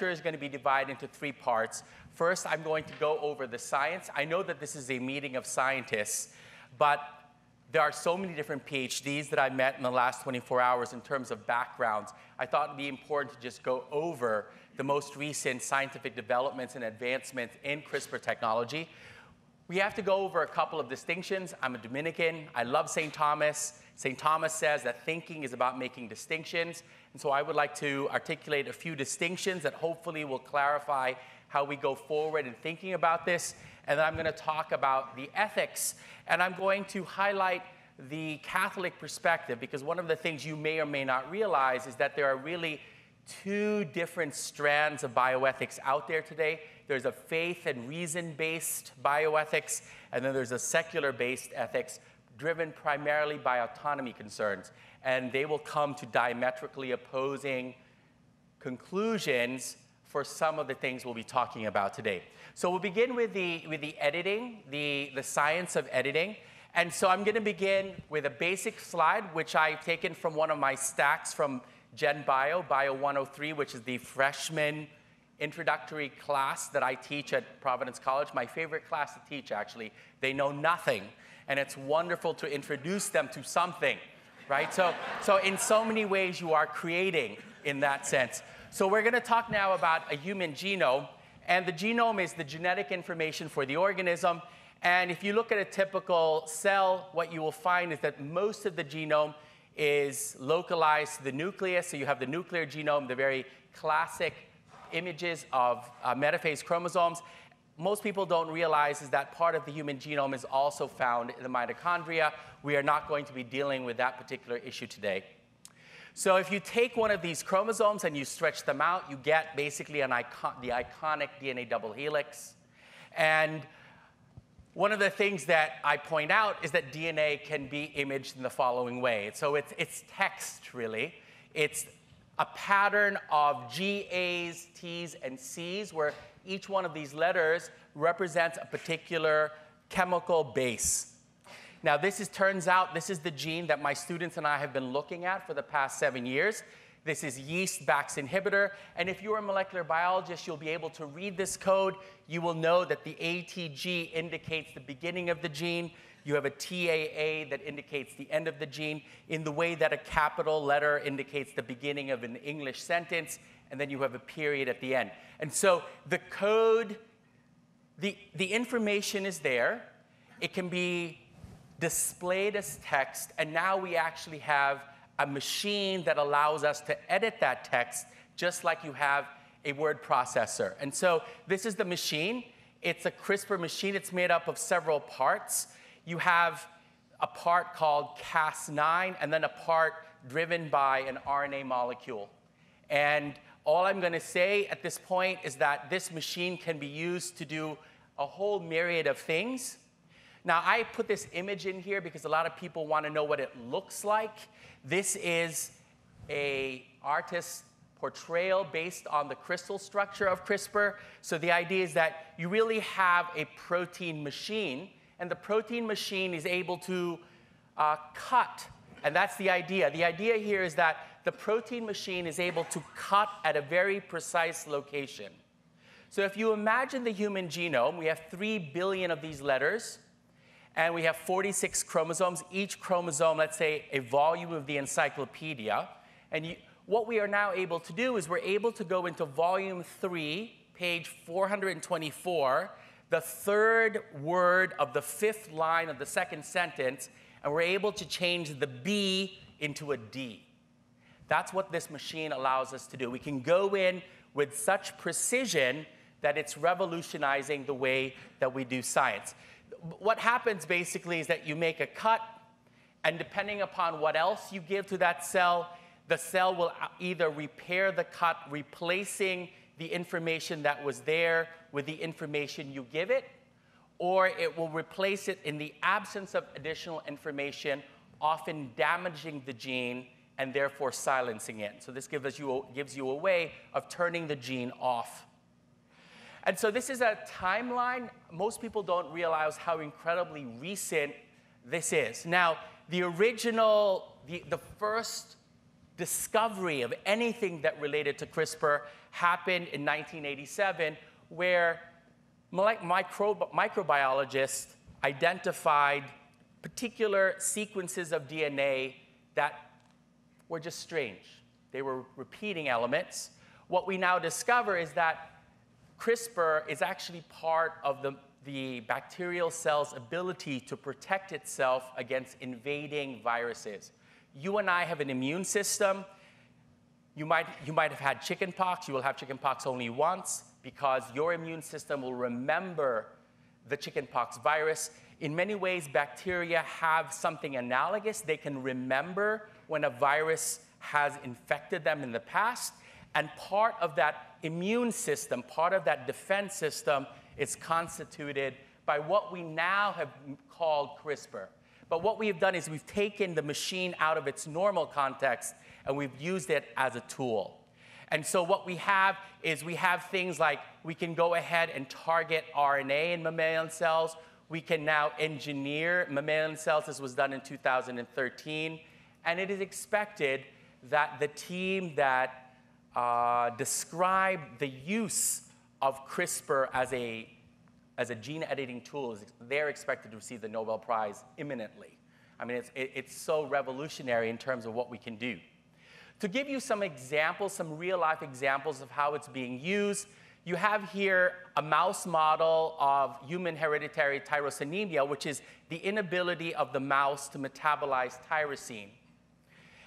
lecture is going to be divided into three parts. First, I'm going to go over the science. I know that this is a meeting of scientists, but there are so many different PhDs that I met in the last 24 hours in terms of backgrounds. I thought it'd be important to just go over the most recent scientific developments and advancements in CRISPR technology. We have to go over a couple of distinctions. I'm a Dominican. I love St. Thomas. St. Thomas says that thinking is about making distinctions. And so I would like to articulate a few distinctions that hopefully will clarify how we go forward in thinking about this. And then I'm going to talk about the ethics. And I'm going to highlight the Catholic perspective because one of the things you may or may not realize is that there are really two different strands of bioethics out there today. There's a faith and reason based bioethics, and then there's a secular based ethics driven primarily by autonomy concerns. And they will come to diametrically opposing conclusions for some of the things we'll be talking about today. So we'll begin with the, with the editing, the, the science of editing. And so I'm going to begin with a basic slide, which I've taken from one of my stacks from Gen Bio, Bio 103, which is the freshman introductory class that I teach at Providence College. My favorite class to teach, actually. They know nothing, and it's wonderful to introduce them to something, right? So, so in so many ways, you are creating in that sense. So we're going to talk now about a human genome. And the genome is the genetic information for the organism. And if you look at a typical cell, what you will find is that most of the genome is localized to the nucleus. So you have the nuclear genome, the very classic images of uh, metaphase chromosomes. Most people don't realize is that part of the human genome is also found in the mitochondria. We are not going to be dealing with that particular issue today. So if you take one of these chromosomes and you stretch them out, you get basically an icon the iconic DNA double helix. And one of the things that I point out is that DNA can be imaged in the following way. So it's, it's text, really. It's a pattern of G, A's, T's, and C's, where each one of these letters represents a particular chemical base. Now, this is, turns out this is the gene that my students and I have been looking at for the past seven years. This is yeast Bax inhibitor. And if you're a molecular biologist, you'll be able to read this code. You will know that the ATG indicates the beginning of the gene. You have a TAA that indicates the end of the gene in the way that a capital letter indicates the beginning of an English sentence, and then you have a period at the end. And so the code, the, the information is there. It can be displayed as text, and now we actually have a machine that allows us to edit that text just like you have a word processor. And so this is the machine. It's a CRISPR machine. It's made up of several parts. You have a part called Cas9 and then a part driven by an RNA molecule. And all I'm going to say at this point is that this machine can be used to do a whole myriad of things. Now, I put this image in here because a lot of people want to know what it looks like. This is a artist's portrayal based on the crystal structure of CRISPR. So the idea is that you really have a protein machine, and the protein machine is able to uh, cut, and that's the idea. The idea here is that the protein machine is able to cut at a very precise location. So if you imagine the human genome, we have 3 billion of these letters and we have 46 chromosomes. Each chromosome, let's say, a volume of the encyclopedia. And you, what we are now able to do is we're able to go into volume three, page 424, the third word of the fifth line of the second sentence, and we're able to change the B into a D. That's what this machine allows us to do. We can go in with such precision that it's revolutionizing the way that we do science what happens basically is that you make a cut, and depending upon what else you give to that cell, the cell will either repair the cut, replacing the information that was there with the information you give it, or it will replace it in the absence of additional information, often damaging the gene and therefore silencing it. So this gives you, gives you a way of turning the gene off. And so this is a timeline. Most people don't realize how incredibly recent this is. Now, the original, the, the first discovery of anything that related to CRISPR happened in 1987, where micro, microbiologists identified particular sequences of DNA that were just strange. They were repeating elements. What we now discover is that CRISPR is actually part of the, the bacterial cell's ability to protect itself against invading viruses. You and I have an immune system. You might, you might have had chickenpox. You will have chickenpox only once because your immune system will remember the chickenpox virus. In many ways, bacteria have something analogous. They can remember when a virus has infected them in the past. And part of that immune system, part of that defense system, is constituted by what we now have called CRISPR. But what we have done is we've taken the machine out of its normal context and we've used it as a tool. And so what we have is we have things like we can go ahead and target RNA in mammalian cells. We can now engineer mammalian cells. This was done in 2013. And it is expected that the team that uh, described the use of CRISPR as a as a gene editing tool, they're expected to receive the Nobel Prize imminently. I mean, it's, it, it's so revolutionary in terms of what we can do. To give you some examples, some real life examples of how it's being used, you have here a mouse model of human hereditary tyrosinemia, which is the inability of the mouse to metabolize tyrosine.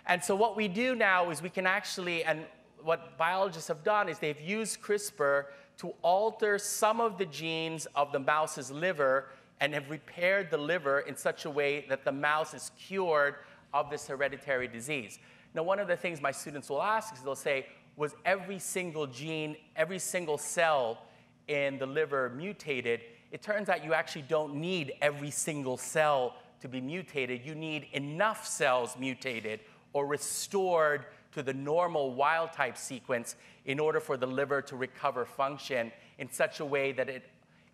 And so what we do now is we can actually, and what biologists have done is they've used CRISPR to alter some of the genes of the mouse's liver and have repaired the liver in such a way that the mouse is cured of this hereditary disease. Now, one of the things my students will ask is they'll say, was every single gene, every single cell in the liver mutated? It turns out you actually don't need every single cell to be mutated. You need enough cells mutated or restored to the normal wild type sequence in order for the liver to recover function in such a way that it,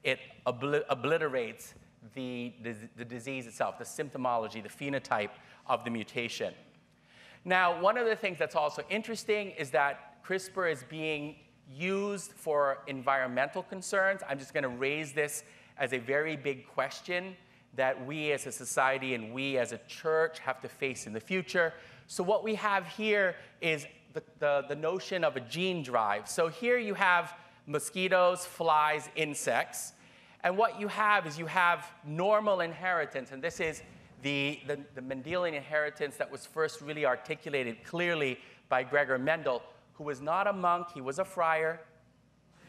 it obli- obliterates the, the, the disease itself, the symptomology, the phenotype of the mutation. Now, one of the things that's also interesting is that CRISPR is being used for environmental concerns. I'm just going to raise this as a very big question that we as a society and we as a church have to face in the future. So what we have here is the, the, the notion of a gene drive. So here you have mosquitoes, flies, insects. And what you have is you have normal inheritance, and this is the, the, the, Mendelian inheritance that was first really articulated clearly by Gregor Mendel, who was not a monk, he was a friar.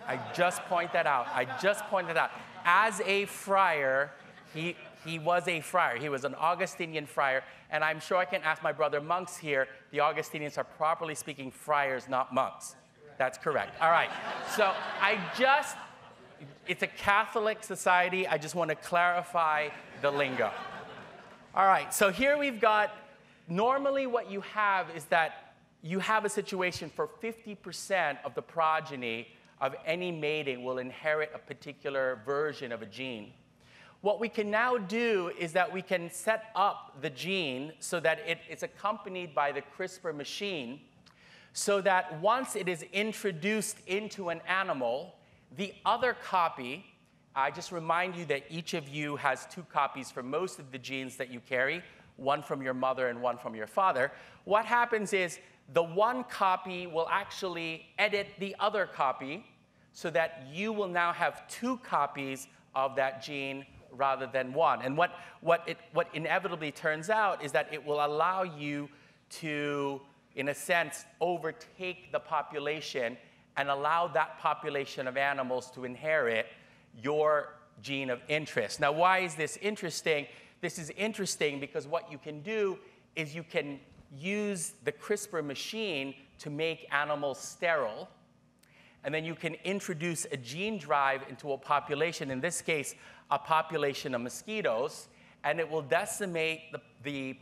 I just point that out. I just point pointed out. As a friar, he, he was a friar. He was an Augustinian friar. And I'm sure I can ask my brother monks here. The Augustinians are properly speaking friars, not monks. That's correct. All right. So I just, it's a Catholic society. I just want to clarify the lingo. All right. So here we've got, normally what you have is that you have a situation for 50% of the progeny of any mating will inherit a particular version of a gene. What we can now do is that we can set up the gene so that it is accompanied by the CRISPR machine so that once it is introduced into an animal, the other copy, I just remind you that each of you has two copies for most of the genes that you carry, one from your mother and one from your father. What happens is the one copy will actually edit the other copy so that you will now have two copies of that gene rather than one. And what, what, it, what inevitably turns out is that it will allow you to, in a sense, overtake the population and allow that population of animals to inherit your gene of interest. Now, why is this interesting? This is interesting because what you can do is you can use the CRISPR machine to make animals sterile. And then you can introduce a gene drive into a population, in this case, a population of mosquitoes, and it will decimate the, the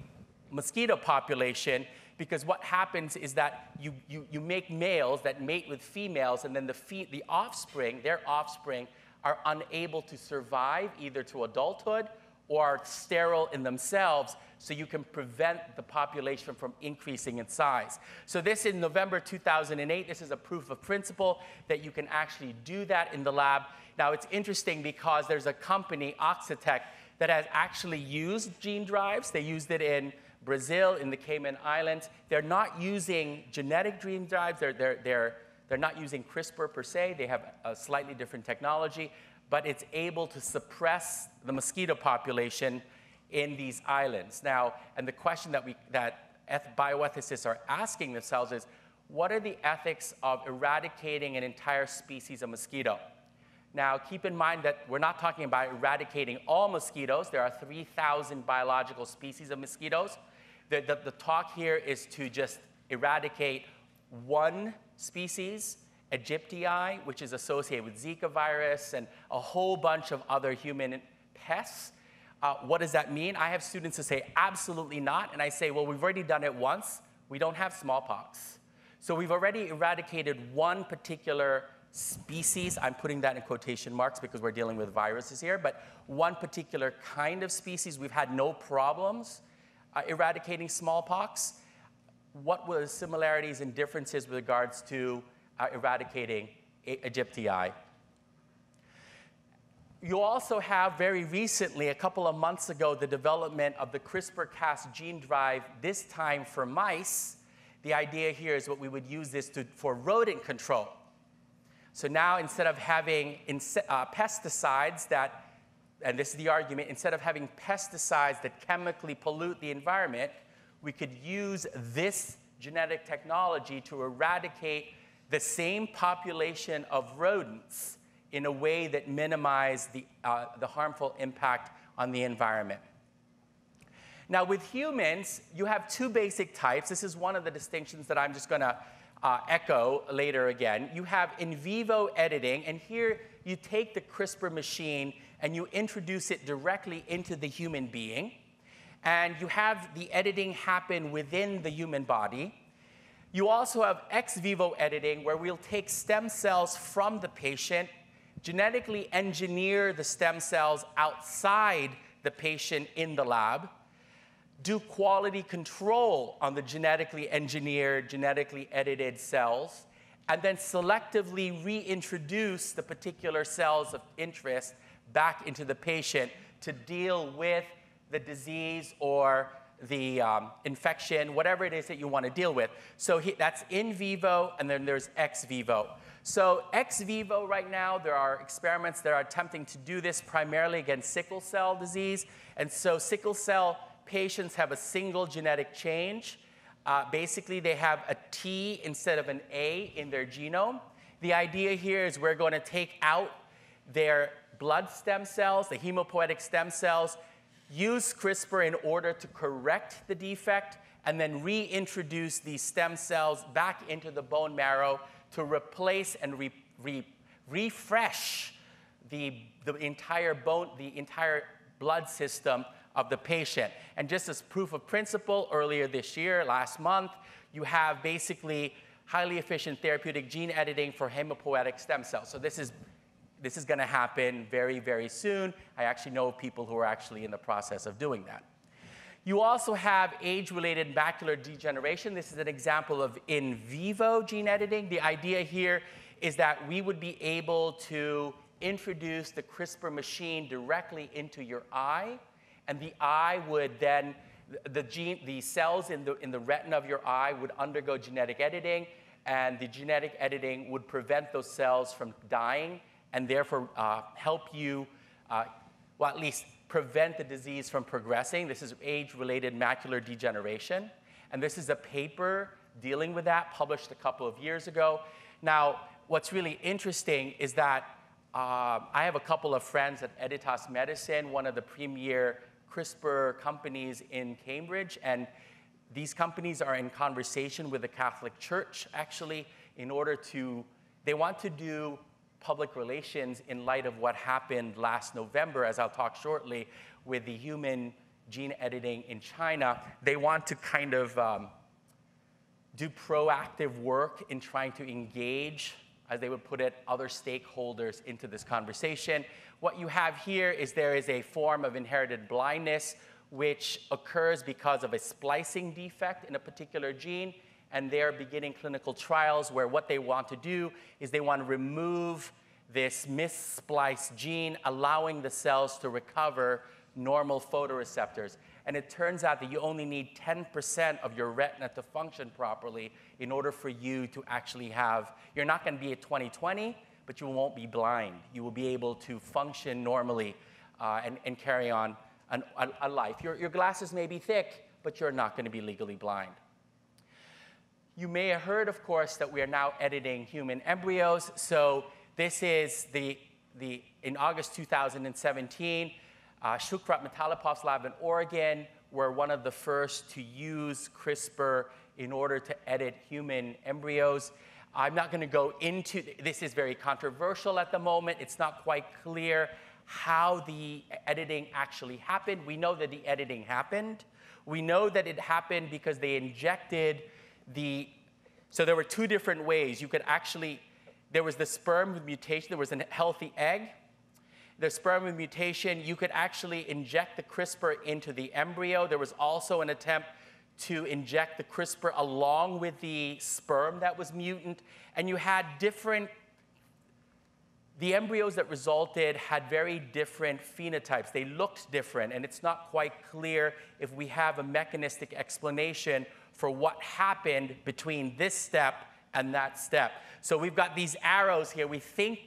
mosquito population because what happens is that you, you, you make males that mate with females, and then the, fe- the offspring, their offspring, are unable to survive either to adulthood or are sterile in themselves so you can prevent the population from increasing in size. So this in November 2008, this is a proof of principle that you can actually do that in the lab. Now it's interesting because there's a company, Oxitec, that has actually used gene drives. They used it in Brazil, in the Cayman Islands. They're not using genetic gene drives. They're, they're, they're, they're not using CRISPR per se. They have a slightly different technology, but it's able to suppress the mosquito population in these islands. Now, and the question that, we, that bioethicists are asking themselves is, what are the ethics of eradicating an entire species of mosquito? Now, keep in mind that we're not talking about eradicating all mosquitoes. There are 3,000 biological species of mosquitoes. The, the, the, talk here is to just eradicate one species, Aegypti, which is associated with Zika virus and a whole bunch of other human pests. Uh, what does that mean? I have students who say, absolutely not. And I say, well, we've already done it once. We don't have smallpox. So we've already eradicated one particular species. I'm putting that in quotation marks because we're dealing with viruses here. But one particular kind of species, we've had no problems uh, eradicating smallpox. What were the similarities and differences with regards to uh, eradicating Aegypti? You also have very recently, a couple of months ago, the development of the CRISPR-Cas gene drive, this time for mice. The idea here is what we would use this to, for rodent control. So now instead of having uh, pesticides that, and this is the argument, instead of having pesticides that chemically pollute the environment, we could use this genetic technology to eradicate the same population of rodents in a way that minimize the, uh, the harmful impact on the environment. Now, with humans, you have two basic types. This is one of the distinctions that I'm just going to uh, echo later again. You have in vivo editing, and here you take the CRISPR machine and you introduce it directly into the human being. And you have the editing happen within the human body. You also have ex vivo editing, where we'll take stem cells from the patient genetically engineer the stem cells outside the patient in the lab, do quality control on the genetically engineered, genetically edited cells, and then selectively reintroduce the particular cells of interest back into the patient to deal with the disease or the um, infection, whatever it is that you want to deal with. So he, that's in vivo, and then there's ex vivo. So ex vivo right now, there are experiments that are attempting to do this primarily against sickle cell disease. And so sickle cell patients have a single genetic change. Uh, basically, they have a T instead of an A in their genome. The idea here is we're going to take out their blood stem cells, the hemopoietic stem cells, use CRISPR in order to correct the defect, and then reintroduce these stem cells back into the bone marrow to replace and re, re, refresh the, the entire bone, the entire blood system of the patient. And just as proof of principle, earlier this year, last month, you have basically highly efficient therapeutic gene editing for hemopoietic stem cells. So this is this is going to happen very, very soon. I actually know people who are actually in the process of doing that. You also have age-related macular degeneration. This is an example of in vivo gene editing. The idea here is that we would be able to introduce the CRISPR machine directly into your eye, and the eye would then, the, gene, the cells in the, in the retina of your eye would undergo genetic editing, and the genetic editing would prevent those cells from dying and therefore uh, help you, uh, well, at least prevent the disease from progressing. This is age-related macular degeneration. And this is a paper dealing with that, published a couple of years ago. Now, what's really interesting is that uh, I have a couple of friends at Editas Medicine, one of the premier CRISPR companies in Cambridge, and these companies are in conversation with the Catholic Church, actually, in order to, they want to do public relations in light of what happened last November, as I'll talk shortly, with the human gene editing in China. They want to kind of um, do proactive work in trying to engage as they would put it, other stakeholders into this conversation. What you have here is there is a form of inherited blindness which occurs because of a splicing defect in a particular gene, and they're beginning clinical trials where what they want to do is they want to remove this misspliced gene, allowing the cells to recover normal photoreceptors. And it turns out that you only need 10% of your retina to function properly in order for you to actually have, you're not going to be a 2020, but you won't be blind. You will be able to function normally uh, and, and carry on an, a, a life. Your, your glasses may be thick, but you're not going to be legally blind. You may have heard, of course, that we are now editing human embryos. So this is the, the in August 2017, uh, Shoukhrat Mitalipov's lab in Oregon were one of the first to use CRISPR in order to edit human embryos. I'm not going to go into this is very controversial at the moment. It's not quite clear how the editing actually happened. We know that the editing happened. We know that it happened because they injected the so there were two different ways. You could actually there was the sperm with mutation, there was a healthy egg. The sperm with mutation, you could actually inject the CRISPR into the embryo. There was also an attempt to inject the CRISPR along with the sperm that was mutant. And you had different, the embryos that resulted had very different phenotypes. They looked different, and it's not quite clear if we have a mechanistic explanation for what happened between this step and that step. So we've got these arrows here. We think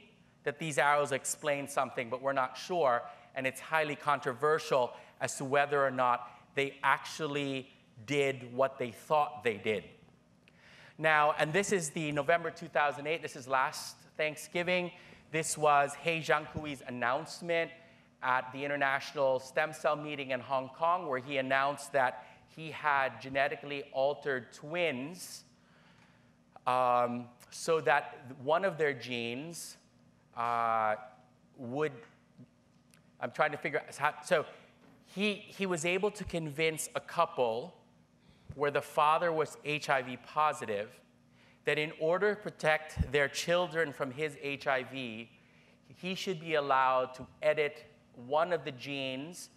that these arrows explain something, but we're not sure. And it's highly controversial as to whether or not they actually did what they thought they did. Now, and this is the November 2008, this is last Thanksgiving. This was He Jiankui's announcement at the International Stem Cell Meeting in Hong Kong, where he announced that he had genetically altered twins um, so that one of their genes uh, would, I'm trying to figure out, how, so he, he was able to convince a couple where the father was HIV positive that in order to protect their children from his HIV, he should be allowed to edit one of the genes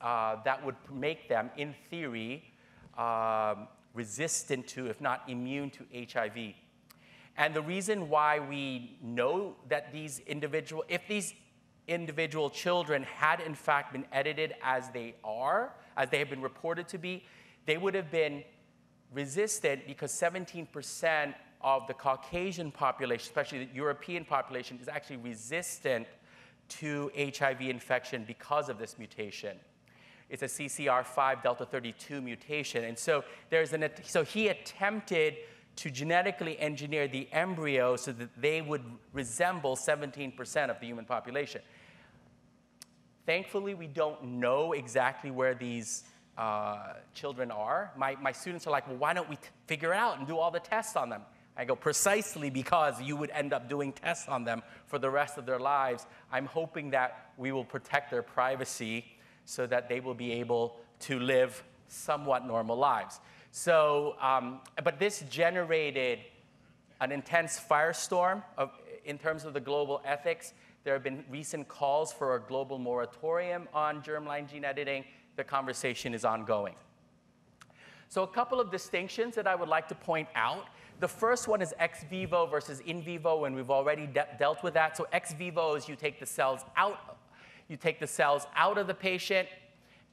uh, that would make them, in theory, um, resistant to, if not immune to HIV. And the reason why we know that these individual, if these individual children had in fact been edited as they are, as they have been reported to be, they would have been resistant because 17% of the Caucasian population, especially the European population, is actually resistant to HIV infection because of this mutation. It's a CCR5 delta 32 mutation. And so there's an, so he attempted to genetically engineer the embryo so that they would resemble 17% of the human population. Thankfully, we don't know exactly where these uh, children are. My, my students are like, well, why don't we figure it out and do all the tests on them? I go, precisely because you would end up doing tests on them for the rest of their lives. I'm hoping that we will protect their privacy so that they will be able to live somewhat normal lives. So, um, but this generated an intense firestorm of, in terms of the global ethics. There have been recent calls for a global moratorium on germline gene editing. The conversation is ongoing. So, a couple of distinctions that I would like to point out. The first one is ex vivo versus in vivo, and we've already de dealt with that. So, ex vivo is you take the cells out, you take the cells out of the patient,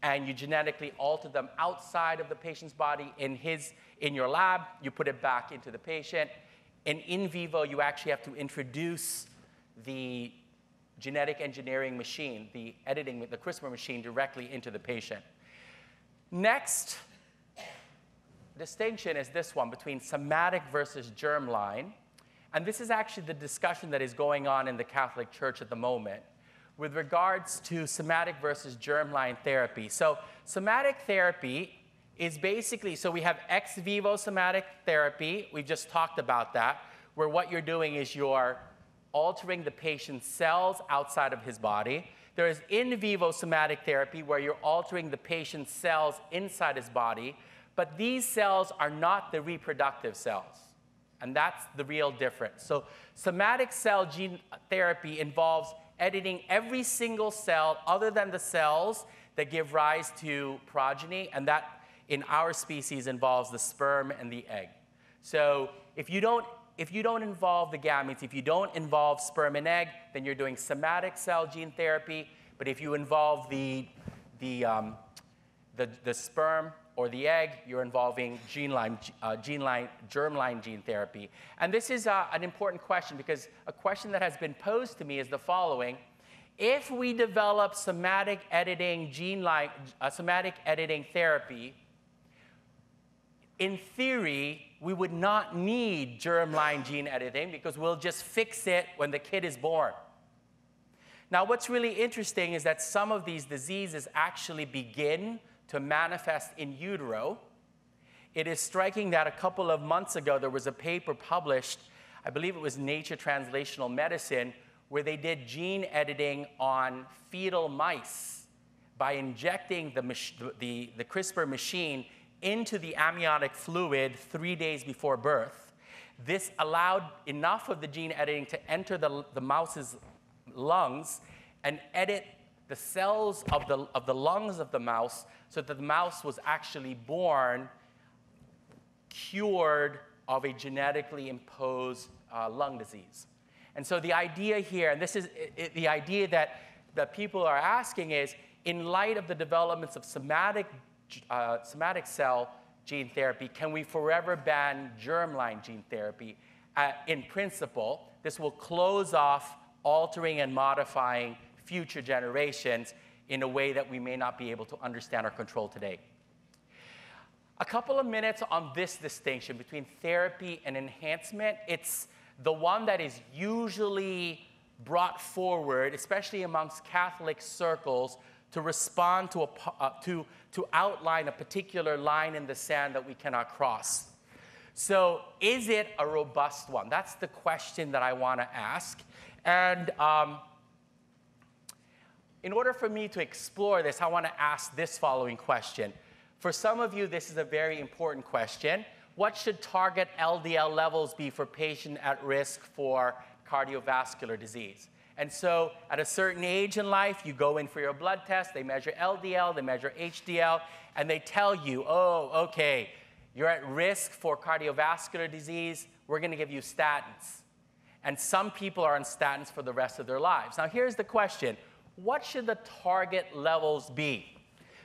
and you genetically alter them outside of the patient's body in, his, in your lab, you put it back into the patient. And in vivo, you actually have to introduce the genetic engineering machine, the editing, the CRISPR machine directly into the patient. Next distinction is this one between somatic versus germline. And this is actually the discussion that is going on in the Catholic Church at the moment with regards to somatic versus germline therapy. So, somatic therapy is basically so we have ex vivo somatic therapy, we've just talked about that, where what you're doing is you're altering the patient's cells outside of his body. There is in vivo somatic therapy where you're altering the patient's cells inside his body, but these cells are not the reproductive cells. And that's the real difference. So, somatic cell gene therapy involves editing every single cell other than the cells that give rise to progeny, and that in our species involves the sperm and the egg. So, if you don't if you don't involve the gametes, if you don't involve sperm and egg, then you're doing somatic cell gene therapy. But if you involve the, the, um, the, the sperm or the egg, you're involving gene line, uh, gene line, germline gene therapy. And this is uh, an important question because a question that has been posed to me is the following. If we develop somatic editing gene line, uh, somatic editing therapy, in theory, we would not need germline gene editing because we'll just fix it when the kid is born. Now, what's really interesting is that some of these diseases actually begin to manifest in utero. It is striking that a couple of months ago there was a paper published, I believe it was Nature Translational Medicine, where they did gene editing on fetal mice by injecting the, the, the CRISPR machine into the amniotic fluid three days before birth. This allowed enough of the gene editing to enter the, the mouse's lungs and edit the cells of the, of the lungs of the mouse so that the mouse was actually born cured of a genetically imposed uh, lung disease. And so the idea here, and this is it, the idea that, that people are asking is, in light of the developments of somatic, uh, somatic cell gene therapy, can we forever ban germline gene therapy? Uh, in principle, this will close off altering and modifying future generations in a way that we may not be able to understand or control today. A couple of minutes on this distinction between therapy and enhancement. It's the one that is usually brought forward, especially amongst Catholic circles, to respond to, a, uh, to, to outline a particular line in the sand that we cannot cross. So, is it a robust one? That's the question that I want to ask. And um, in order for me to explore this, I want to ask this following question. For some of you, this is a very important question. What should target LDL levels be for patient at risk for cardiovascular disease? And so at a certain age in life, you go in for your blood test, they measure LDL, they measure HDL, and they tell you, oh, okay, you're at risk for cardiovascular disease, we're gonna give you statins. And some people are on statins for the rest of their lives. Now, here's the question what should the target levels be?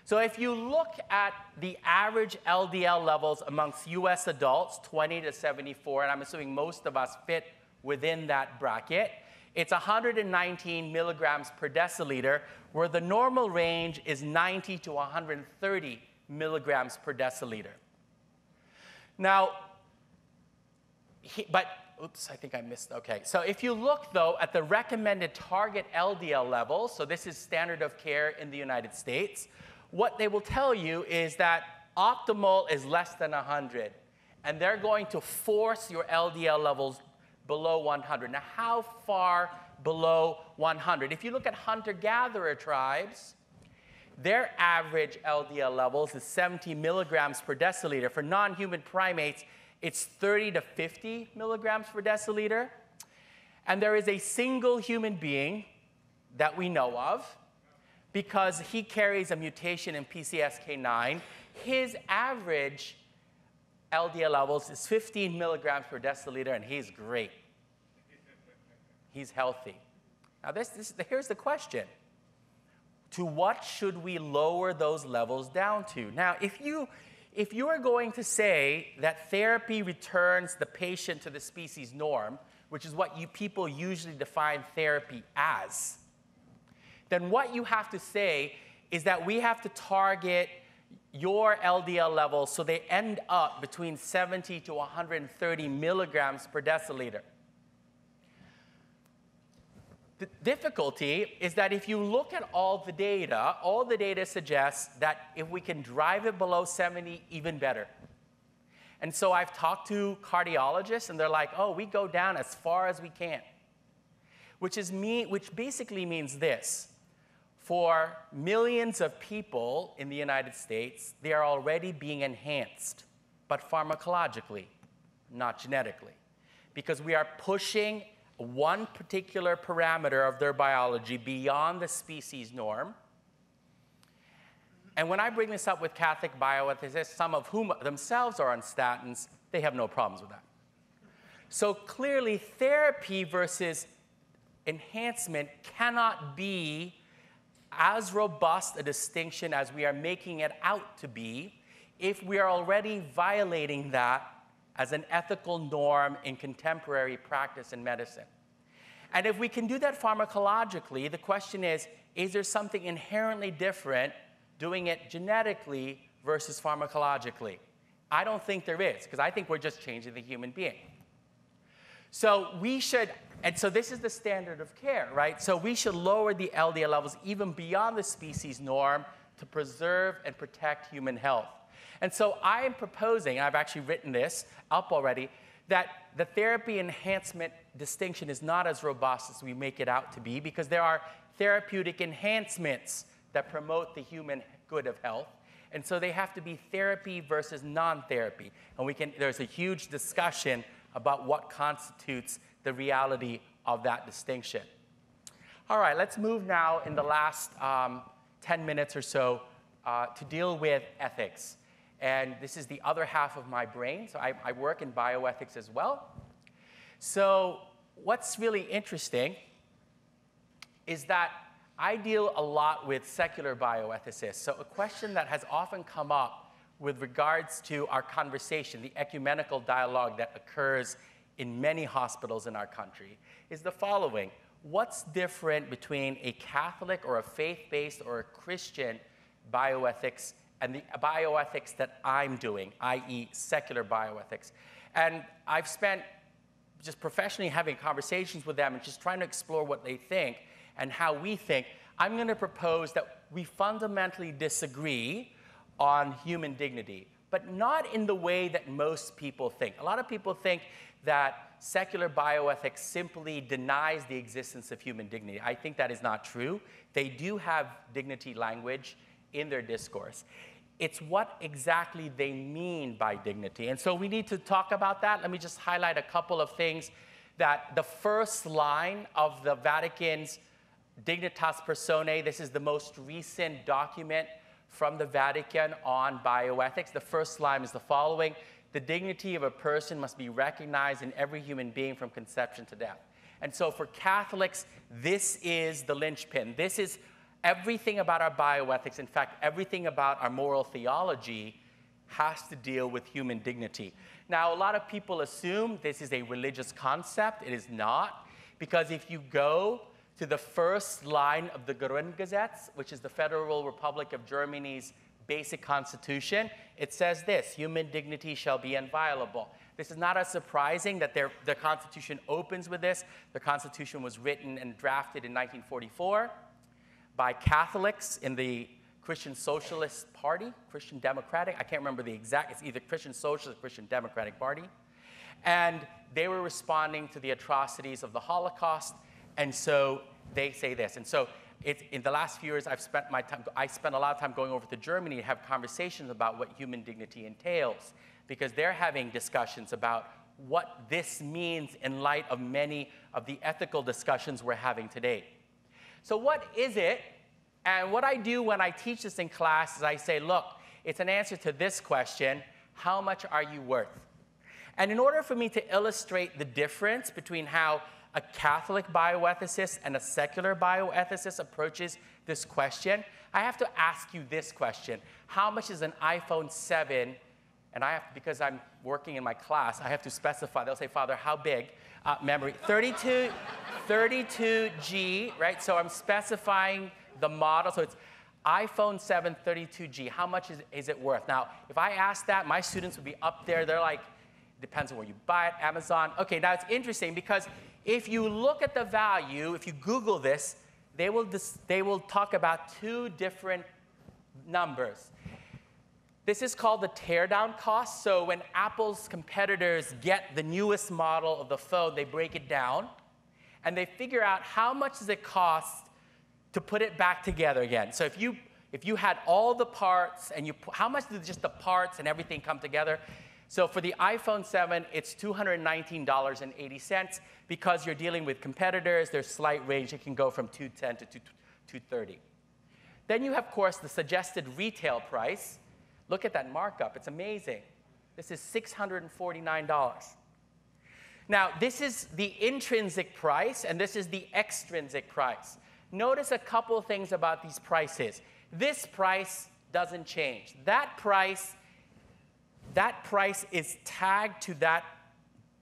So if you look at the average LDL levels amongst US adults, 20 to 74, and I'm assuming most of us fit within that bracket, it's 119 milligrams per deciliter, where the normal range is 90 to 130 milligrams per deciliter. Now, he, but oops, I think I missed, okay. So if you look though at the recommended target LDL level, so this is standard of care in the United States, what they will tell you is that optimal is less than 100, and they're going to force your LDL levels below 100. Now, how far below 100? If you look at hunter-gatherer tribes, their average LDL levels is 70 milligrams per deciliter. For non-human primates, it's 30 to 50 milligrams per deciliter. And there is a single human being that we know of because he carries a mutation in PCSK9. His average LDL levels is 15 milligrams per deciliter, and he's great. He's healthy. Now, this, this, here's the question To what should we lower those levels down to? Now, if you if you are going to say that therapy returns the patient to the species norm, which is what you people usually define therapy as, then what you have to say is that we have to target your LDL levels so they end up between 70 to 130 milligrams per deciliter. The difficulty is that if you look at all the data, all the data suggests that if we can drive it below 70, even better. And so I've talked to cardiologists, and they're like, oh, we go down as far as we can. Which, is me, which basically means this for millions of people in the United States, they are already being enhanced, but pharmacologically, not genetically. because we are pushing one particular parameter of their biology beyond the species norm. And when I bring this up with Catholic bioethicists, some of whom themselves are on statins, they have no problems with that. So clearly, therapy versus enhancement cannot be as robust a distinction as we are making it out to be if we are already violating that as an ethical norm in contemporary practice in medicine. And if we can do that pharmacologically, the question is is there something inherently different doing it genetically versus pharmacologically? I don't think there is, because I think we're just changing the human being. So we should, and so this is the standard of care, right? So we should lower the LDL levels even beyond the species norm to preserve and protect human health. And so I am proposing, I've actually written this up already, that the therapy enhancement distinction is not as robust as we make it out to be because there are therapeutic enhancements that promote the human good of health. And so they have to be therapy versus non therapy. And we can, there's a huge discussion about what constitutes the reality of that distinction. All right, let's move now in the last um, 10 minutes or so uh, to deal with ethics. And this is the other half of my brain. So I, I work in bioethics as well. So, what's really interesting is that I deal a lot with secular bioethicists. So, a question that has often come up with regards to our conversation, the ecumenical dialogue that occurs in many hospitals in our country, is the following What's different between a Catholic or a faith based or a Christian bioethics and the bioethics that I'm doing, i.e., secular bioethics? And I've spent just professionally having conversations with them and just trying to explore what they think and how we think, I'm going to propose that we fundamentally disagree on human dignity, but not in the way that most people think. A lot of people think that secular bioethics simply denies the existence of human dignity. I think that is not true. They do have dignity language in their discourse. It's what exactly they mean by dignity. And so we need to talk about that. Let me just highlight a couple of things that the first line of the Vatican's Dignitas Personae, this is the most recent document from the Vatican on bioethics. The first line is the following The dignity of a person must be recognized in every human being from conception to death. And so for Catholics, this is the linchpin. This is everything about our bioethics, in fact, everything about our moral theology, has to deal with human dignity. Now, a lot of people assume this is a religious concept. It is not, because if you go to the first line of the Grundgesetz, which is the Federal Republic of Germany's basic constitution, it says this human dignity shall be inviolable. This is not as surprising that their, the Constitution opens with this. The Constitution was written and drafted in 1944 by Catholics in the Christian Socialist Party, Christian Democratic, I can't remember the exact, it's either Christian Socialist or Christian Democratic Party. And they were responding to the atrocities of the Holocaust. And so they say this. And so it, in the last few years, I've spent my time, I spent a lot of time going over to Germany to have conversations about what human dignity entails, because they're having discussions about what this means in light of many of the ethical discussions we're having today. So, what is it? And what I do when I teach this in class is I say, look, it's an answer to this question how much are you worth? And in order for me to illustrate the difference between how a Catholic bioethicist and a secular bioethicist approaches this question, I have to ask you this question How much is an iPhone 7? And I have, because I'm working in my class, I have to specify. They'll say, Father, how big? Uh, memory. 32, 32G, right? So I'm specifying the model. So it's iPhone 7 32G. How much is, is it worth? Now, if I ask that, my students would be up there. They're like, depends on where you buy it, Amazon. Okay, now it's interesting because if you look at the value, if you Google this, they will, they will talk about two different numbers. This is called the teardown cost. So when Apple's competitors get the newest model of the phone, they break it down and they figure out how much does it cost to put it back together again. So if you if you had all the parts and you how much did just the parts and everything come together? So for the iPhone 7, it's $219.80 because you're dealing with competitors. There's slight range. It can go from 210 to 230. Then you have, of course, the suggested retail price. Look at that markup. It's amazing. This is $649. Now, this is the intrinsic price, and this is the extrinsic price. Notice a couple things about these prices. This price doesn't change. That price, that price is tagged to that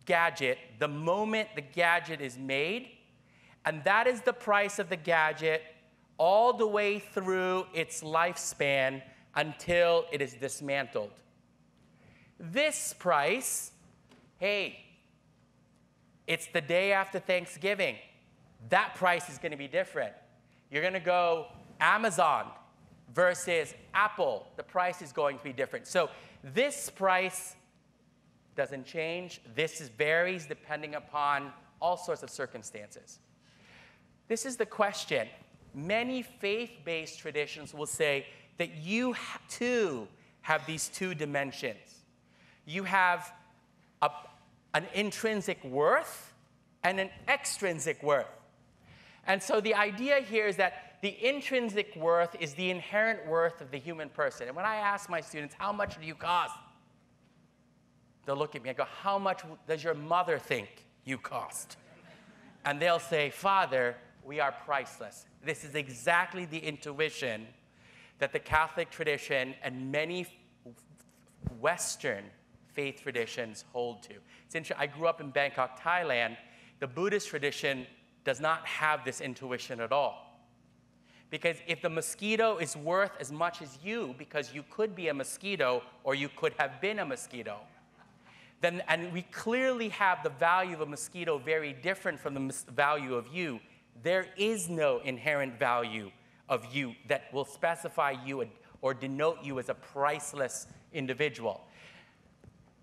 gadget the moment the gadget is made, and that is the price of the gadget all the way through its lifespan until it is dismantled. This price, hey, it's the day after Thanksgiving. That price is going to be different. You're going to go Amazon versus Apple. The price is going to be different. So this price doesn't change. This is, varies depending upon all sorts of circumstances. This is the question. Many faith based traditions will say that you too have these two dimensions. You have a, an intrinsic worth and an extrinsic worth. And so the idea here is that the intrinsic worth is the inherent worth of the human person. And when I ask my students, how much do you cost? They'll look at me and go, How much does your mother think you cost? And they'll say, Father, we are priceless. This is exactly the intuition that the Catholic tradition and many Western faith traditions hold to. It's interesting. I grew up in Bangkok, Thailand. The Buddhist tradition does not have this intuition at all. Because if the mosquito is worth as much as you, because you could be a mosquito or you could have been a mosquito, then, and we clearly have the value of a mosquito very different from the value of you, there is no inherent value of you that will specify you or denote you as a priceless individual.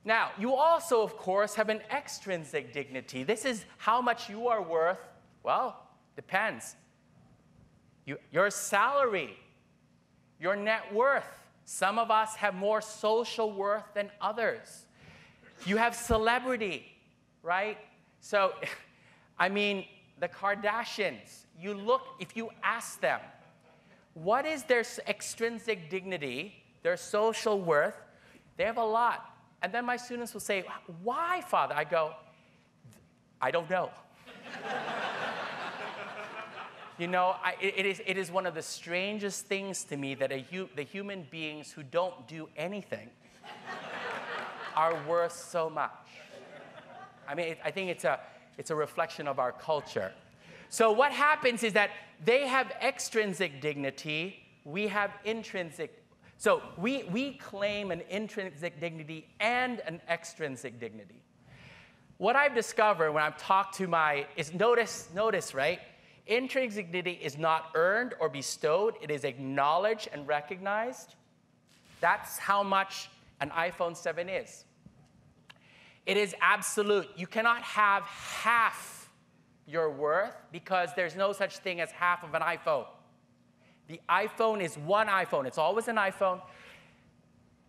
Now, you also, of course, have an extrinsic dignity. This is how much you are worth. Well, depends. You, your salary, your net worth. Some of us have more social worth than others. You have celebrity, right? So, I mean, the Kardashians, you look, if you ask them, what is their extrinsic dignity, their social worth? They have a lot. And then my students will say, Why, Father? I go, I don't know. you know, I, it, is, it is one of the strangest things to me that hu- the human beings who don't do anything are worth so much. I mean, it, I think it's a, it's a reflection of our culture. So, what happens is that they have extrinsic dignity, we have intrinsic so we, we claim an intrinsic dignity and an extrinsic dignity. What I've discovered when I've talked to my is notice, notice, right? Intrinsic dignity is not earned or bestowed, it is acknowledged and recognized. That's how much an iPhone 7 is. It is absolute. You cannot have half your worth because there's no such thing as half of an iPhone. The iPhone is one iPhone, it's always an iPhone.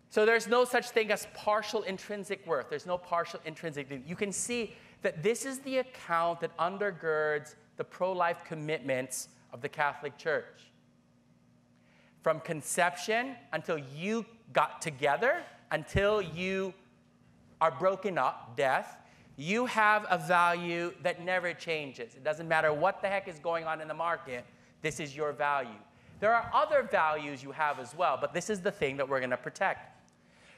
So there's no such thing as partial intrinsic worth. There's no partial intrinsic. You can see that this is the account that undergirds the pro life commitments of the Catholic Church. From conception until you got together, until you are broken up, death, you have a value that never changes. It doesn't matter what the heck is going on in the market, this is your value. There are other values you have as well, but this is the thing that we're going to protect.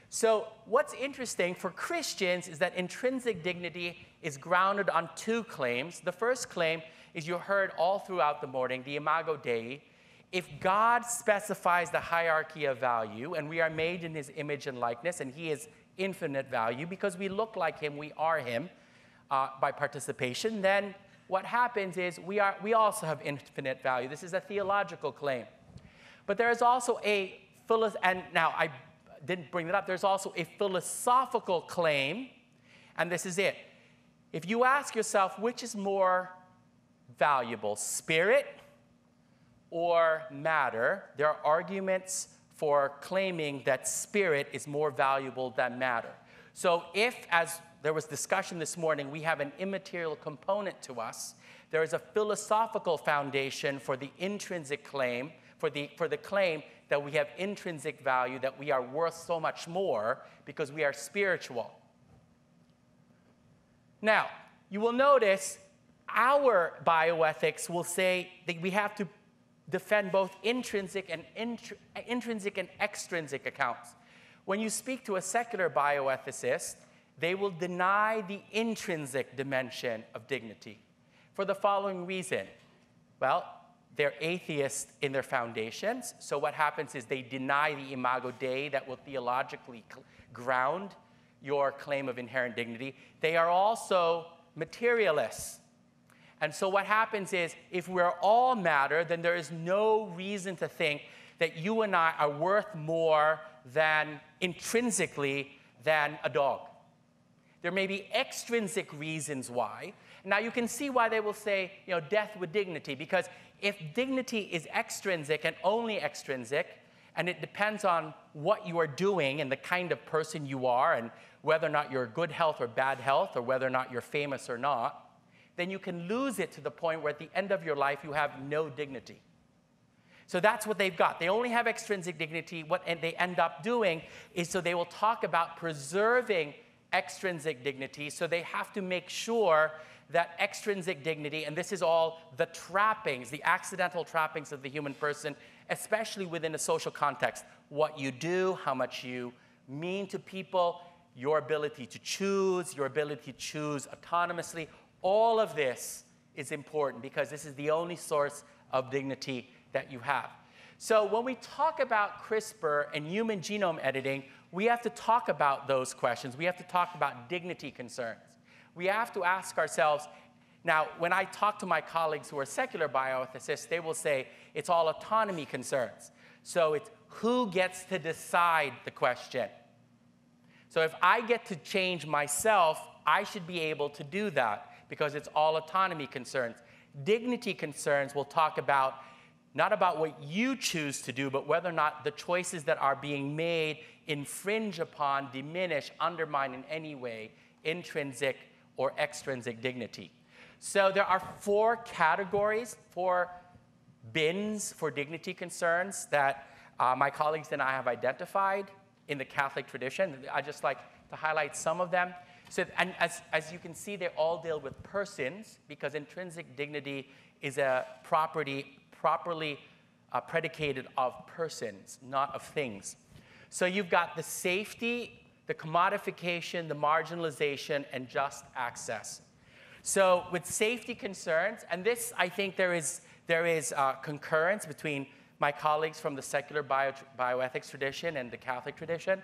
So, what's interesting for Christians is that intrinsic dignity is grounded on two claims. The first claim is you heard all throughout the morning, the Imago Dei. If God specifies the hierarchy of value, and we are made in his image and likeness, and he is infinite value because we look like him, we are him uh, by participation, then what happens is we, are, we also have infinite value. This is a theological claim. But there is also a, and now I didn't bring it up, there's also a philosophical claim, and this is it. If you ask yourself which is more valuable, spirit or matter, there are arguments for claiming that spirit is more valuable than matter. So, if, as there was discussion this morning, we have an immaterial component to us, there is a philosophical foundation for the intrinsic claim, for the, for the claim that we have intrinsic value, that we are worth so much more because we are spiritual. Now, you will notice our bioethics will say that we have to defend both intrinsic and intr- intrinsic and extrinsic accounts. When you speak to a secular bioethicist, they will deny the intrinsic dimension of dignity for the following reason. Well, they're atheists in their foundations. So what happens is they deny the imago Dei that will theologically ground your claim of inherent dignity. They are also materialists. And so what happens is if we're all matter, then there is no reason to think that you and I are worth more than intrinsically than a dog. There may be extrinsic reasons why. Now you can see why they will say, you know, death with dignity, because if dignity is extrinsic and only extrinsic, and it depends on what you are doing and the kind of person you are, and whether or not you're good health or bad health, or whether or not you're famous or not, then you can lose it to the point where at the end of your life you have no dignity. So that's what they've got. They only have extrinsic dignity. What they end up doing is so they will talk about preserving extrinsic dignity. So they have to make sure that extrinsic dignity, and this is all the trappings, the accidental trappings of the human person, especially within a social context. What you do, how much you mean to people, your ability to choose, your ability to choose autonomously, all of this is important because this is the only source of dignity that you have. So when we talk about CRISPR and human genome editing, we have to talk about those questions. We have to talk about dignity concerns we have to ask ourselves now, when I talk to my colleagues who are secular bioethicists, they will say it's all autonomy concerns. So it's who gets to decide the question. So if I get to change myself, I should be able to do that because it's all autonomy concerns. Dignity concerns will talk about not about what you choose to do, but whether or not the choices that are being made infringe upon, diminish, undermine in any way intrinsic or extrinsic dignity. So there are four categories, four bins for dignity concerns that uh, my colleagues and I have identified in the Catholic tradition. I just like to highlight some of them. So, and as, as you can see, they all deal with persons because intrinsic dignity is a property properly uh, predicated of persons, not of things. So you've got the safety the commodification, the marginalization, and just access. So, with safety concerns, and this I think there is, there is uh, concurrence between my colleagues from the secular bio, bioethics tradition and the Catholic tradition.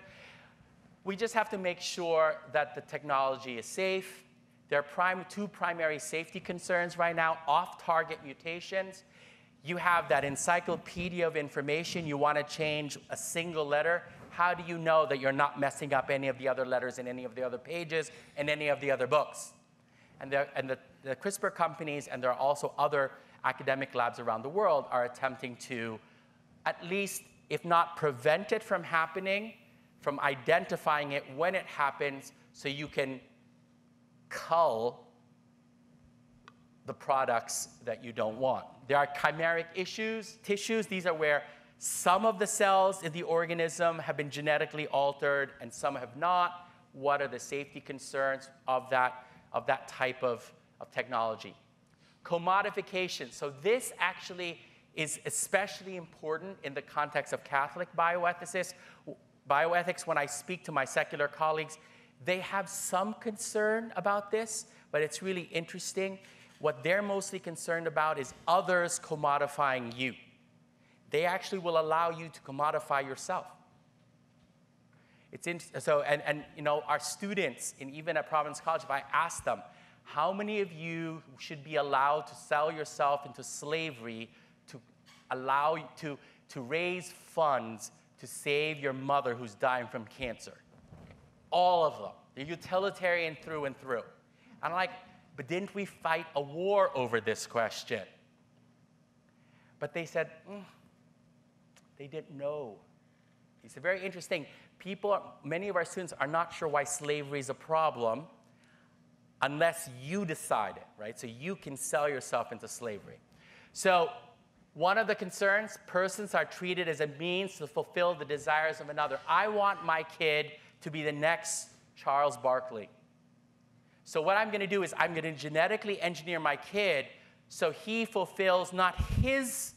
We just have to make sure that the technology is safe. There are two primary safety concerns right now off target mutations. You have that encyclopedia of information, you want to change a single letter how do you know that you're not messing up any of the other letters in any of the other pages in any of the other books? And, and the, the CRISPR companies, and there are also other academic labs around the world, are attempting to at least, if not prevent it from happening, from identifying it when it happens so you can cull the products that you don't want. There are chimeric issues, tissues. These are where some of the cells in the organism have been genetically altered and some have not. What are the safety concerns of that, of that type of, of technology? Commodification. So, this actually is especially important in the context of Catholic bioethicists. Bioethics, when I speak to my secular colleagues, they have some concern about this, but it's really interesting. What they're mostly concerned about is others commodifying you they actually will allow you to commodify yourself. It's in, so, and, and you know, our students, and even at Providence College, if I ask them, how many of you should be allowed to sell yourself into slavery to allow you to, to raise funds to save your mother who's dying from cancer? All of them. They're utilitarian through and through. I'm like, but didn't we fight a war over this question? But they said, mm, they didn't know. It's a very interesting. people, many of our students are not sure why slavery is a problem unless you decide it, right? So you can sell yourself into slavery. So one of the concerns, persons are treated as a means to fulfill the desires of another. I want my kid to be the next Charles Barkley. So what I'm going to do is I'm going to genetically engineer my kid so he fulfills not his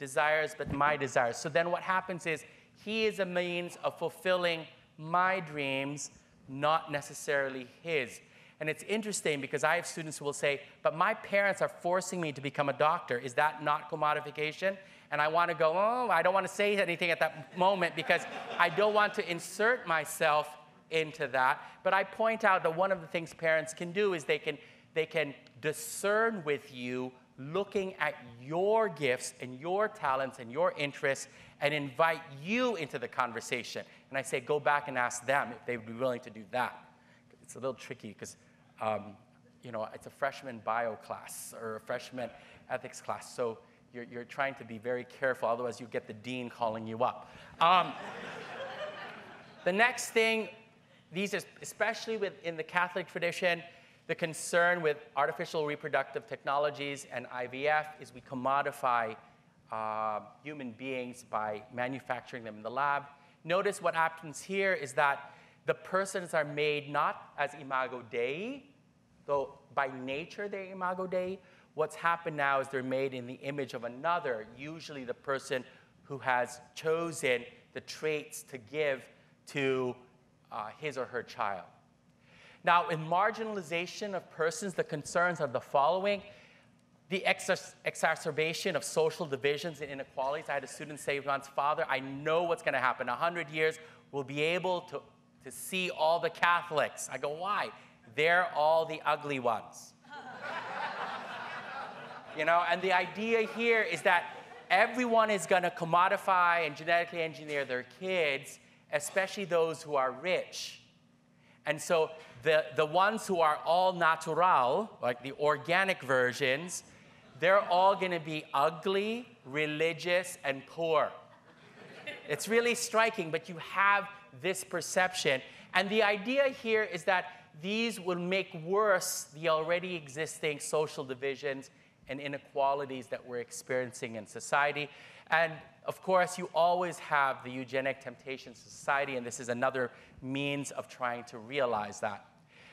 desires but my desires. So then what happens is he is a means of fulfilling my dreams, not necessarily his. And it's interesting because I have students who will say, but my parents are forcing me to become a doctor. Is that not commodification? And I want to go, oh, I don't want to say anything at that moment because I don't want to insert myself into that. But I point out that one of the things parents can do is they can, they can discern with you looking at your gifts and your talents and your interests and invite you into the conversation. And I say, go back and ask them if they would be willing to do that. It's a little tricky because um, you know, it's a freshman bio class or a freshman ethics class. So you're, you're trying to be very careful, otherwise you get the dean calling you up. Um, the next thing, these is especially within the Catholic tradition, the concern with artificial reproductive technologies and IVF is we commodify uh, human beings by manufacturing them in the lab. Notice what happens here is that the persons are made not as imago Dei, though by nature they're imago Dei. What's happened now is they're made in the image of another, usually the person who has chosen the traits to give to uh, his or her child. Now, in marginalization of persons, the concerns are the following the exacerbation of social divisions and inequalities. I had a student say once, Father, I know what's going to happen. A hundred years, we'll be able to, to see all the Catholics. I go, why? They're all the ugly ones. you know, and the idea here is that everyone is going to commodify and genetically engineer their kids, especially those who are rich. And so the, the ones who are all natural, like the organic versions, they're all going to be ugly, religious, and poor. It's really striking, but you have this perception. And the idea here is that these will make worse the already existing social divisions and inequalities that we're experiencing in society. And of course, you always have the eugenic temptation society, and this is another means of trying to realize that.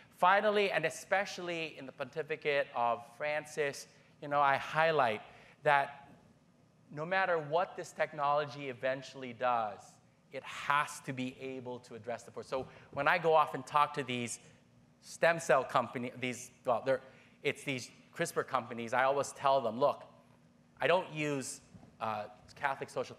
Finally, and especially in the pontificate of Francis, you know, I highlight that no matter what this technology eventually does, it has to be able to address the poor. So when I go off and talk to these stem cell company, these, well, they're, it's these CRISPR companies, I always tell them, look, I don't use uh, Catholic social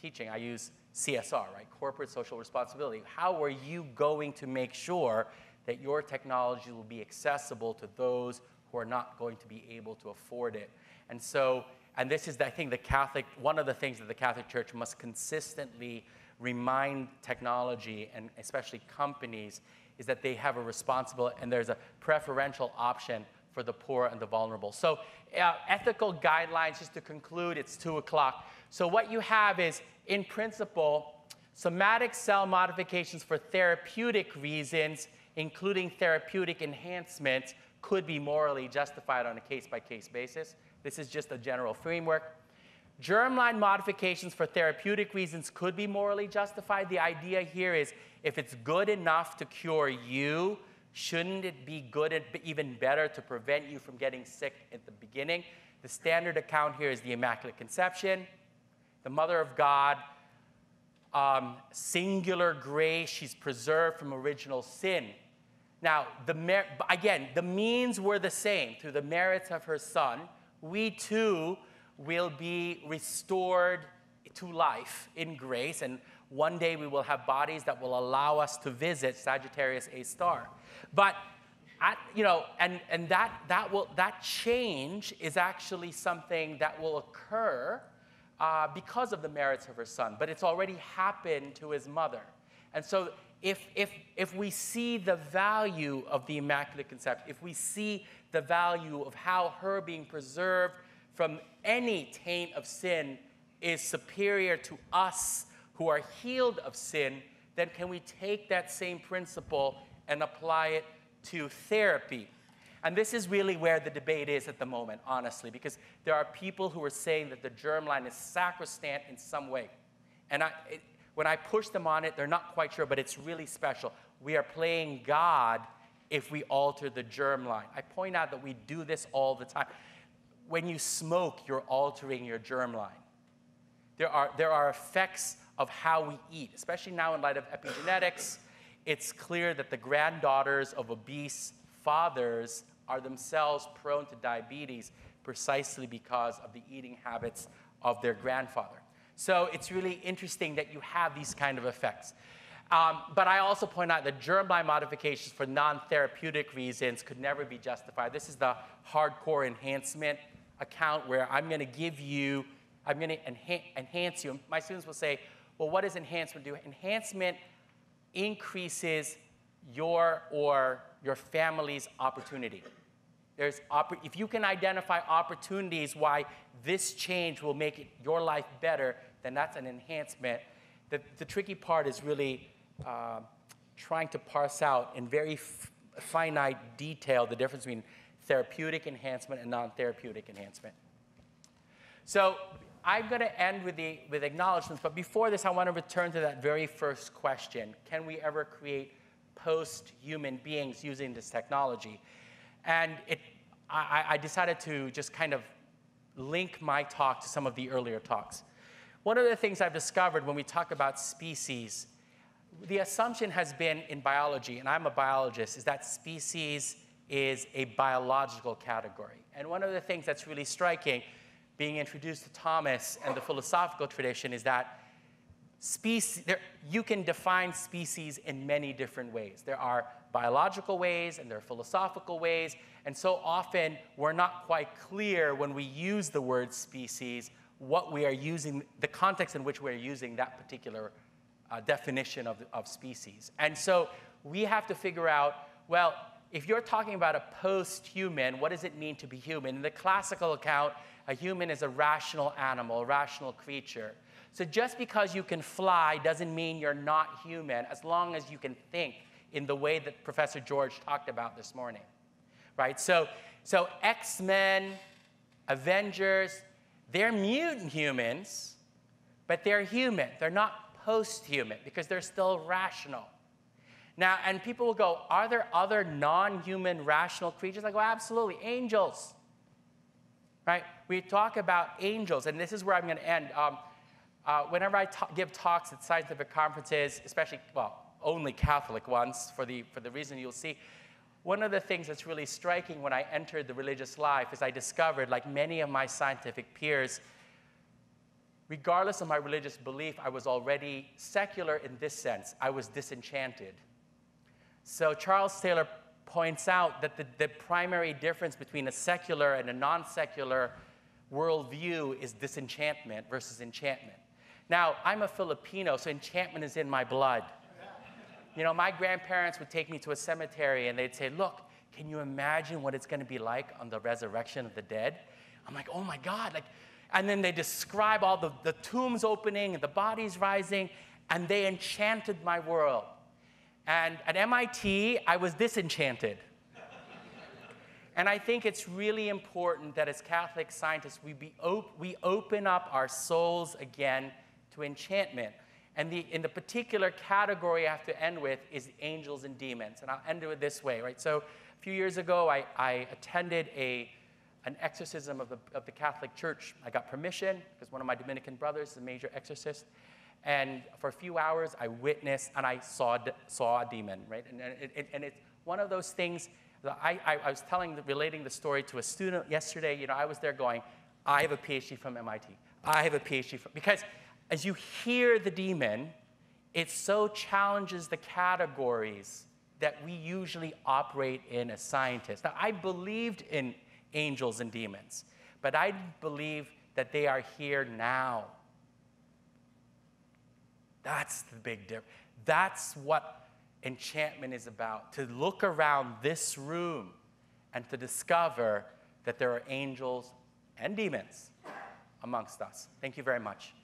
teaching, I use CSR, right? Corporate social responsibility. How are you going to make sure that your technology will be accessible to those who are not going to be able to afford it? And so, and this is, I think, the Catholic, one of the things that the Catholic Church must consistently remind technology and especially companies is that they have a responsible and there's a preferential option for the poor and the vulnerable. So, uh, ethical guidelines, just to conclude, it's two o'clock. So, what you have is, in principle, somatic cell modifications for therapeutic reasons, including therapeutic enhancements, could be morally justified on a case by case basis. This is just a general framework. Germline modifications for therapeutic reasons could be morally justified. The idea here is if it's good enough to cure you, shouldn't it be good and even better to prevent you from getting sick at the beginning? The standard account here is the Immaculate Conception, the Mother of God, um, singular grace, she's preserved from original sin. Now, the again, the means were the same through the merits of her son. We too will be restored to life in grace, and one day we will have bodies that will allow us to visit Sagittarius A star. But at, you know, and, and that, that, will, that change is actually something that will occur uh, because of the merits of her son, but it's already happened to his mother. And so if, if, if we see the value of the Immaculate Conception, if we see the value of how her being preserved from any taint of sin is superior to us who are healed of sin, then can we take that same principle and apply it to therapy? And this is really where the debate is at the moment, honestly, because there are people who are saying that the germline is sacrosanct in some way. And I, it, when I push them on it, they're not quite sure, but it's really special. We are playing God if we alter the germline. I point out that we do this all the time. When you smoke, you're altering your germline. There are, there are effects of how we eat, especially now in light of epigenetics. It's clear that the granddaughters of obese fathers are themselves prone to diabetes precisely because of the eating habits of their grandfather. So it's really interesting that you have these kind of effects. Um, but I also point out that germline modifications for non-therapeutic reasons could never be justified. This is the hardcore enhancement account where I'm going to give you, I'm going to enha- enhance you. My students will say, well, what does enhancement do? Enhancement increases your or your family's opportunity. There's if you can identify opportunities why this change will make it, your life better, then that's an enhancement. The, the tricky part is really uh, trying to parse out in very finite detail the difference between therapeutic enhancement and non-therapeutic enhancement. So I'm going to end with, the, with acknowledgments, but before this, I want to return to that very first question. Can we ever create post-human beings using this technology? And it, I, I decided to just kind of link my talk to some of the earlier talks. One of the things I've discovered when we talk about species, the assumption has been in biology, and I'm a biologist, is that species is a biological category. And one of the things that's really striking, being introduced to Thomas and the philosophical tradition, is that species, there, you can define species in many different ways. There are biological ways and there are philosophical ways, and so often we're not quite clear when we use the word species what we are using, the context in which we're using that particular uh, definition of, of species. And so we have to figure out well, if you're talking about a post human, what does it mean to be human? In the classical account, a human is a rational animal, a rational creature. So just because you can fly doesn't mean you're not human as long as you can think in the way that Professor George talked about this morning. Right? So, so X-Men, Avengers, they're mutant humans, but they're human. They're not post-human because they're still rational. Now, and people will go, are there other non-human rational creatures? I go, absolutely, angels. Right? We talk about angels, and this is where I'm going to end. Um, uh, whenever I give talks at scientific conferences, especially, well, only Catholic ones, for the, for the reason you'll see, one of the things that's really striking when I entered the religious life is I discovered, like many of my scientific peers, regardless of my religious belief, I was already secular in this sense. I was disenchanted. So Charles Taylor points out that the, the primary difference between a secular and a non secular worldview is disenchantment versus enchantment. Now, I'm a Filipino, so enchantment is in my blood. You know, my grandparents would take me to a cemetery and they'd say, Look, can you imagine what it's going to be like on the resurrection of the dead? I'm like, Oh my God. Like, and then they describe all the, the tombs opening and the bodies rising, and they enchanted my world. And at MIT, I was disenchanted. and I think it's really important that as Catholic scientists, we, be op- we open up our souls again to enchantment. And the, in the particular category I have to end with is angels and demons. And I'll end it this way, right? So a few years ago, I, I attended a, an exorcism of the, of the Catholic Church. I got permission because one of my Dominican brothers is a major exorcist. And for a few hours, I witnessed and I saw, saw a demon, right? And, it, it, and it's one of those things that I, I, I was telling, relating the story to a student yesterday. You know, I was there going, I have a PhD from MIT. I have a PhD from, because as you hear the demon, it so challenges the categories that we usually operate in as scientists. Now, I believed in angels and demons, but I believe that they are here now. That's the big difference. That's what enchantment is about to look around this room and to discover that there are angels and demons amongst us. Thank you very much.